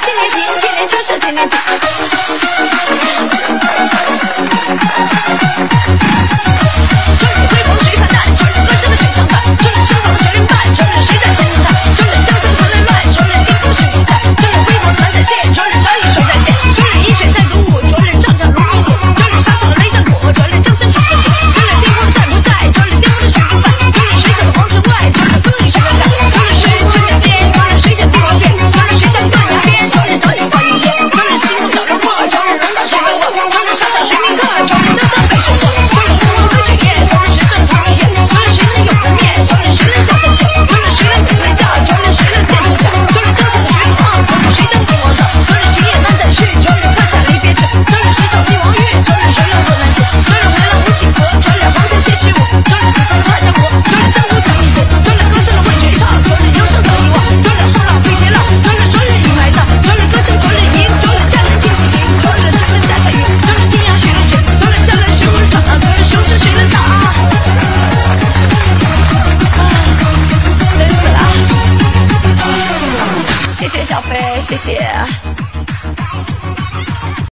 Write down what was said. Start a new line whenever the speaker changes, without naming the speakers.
千年情，千年愁，守千年情。谢谢小飞谢谢。